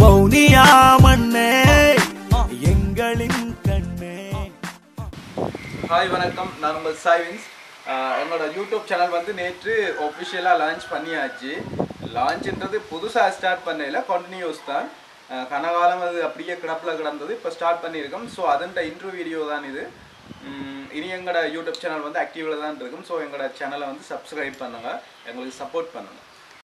வவுனியா மண்ணே எங்களின் கண்ணே ஹாய் வணக்கம். நான் உங்கள் சாய்வின்ஸ். என்னோட யூடியூப் சேனல் வந்து நேற்று ஒஃபிஷியலாக லான்ச் பண்ணியாச்சு. லான்ச்ன்றது புதுசாக ஸ்டார்ட் பண்ணல கண்டினியூஸ் தான். கனகாலம் அது அப்படியே கிடப்பில் கிடந்தது. இப்போ ஸ்டார்ட் பண்ணியிருக்கோம். ஸோ அதன்ட்ட இன்ட்ரூ வீடியோ தான் இது. இனி எங்களோட யூடியூப் சேனல் வந்து ஆக்டிவில் தான் இருக்கும். ஸோ எங்களோட சேனலை வந்து சப்ஸ்கிரைப் பண்ணுங்கள் எங்களுக்கு சப்போர்ட் பண்ணுங்கள்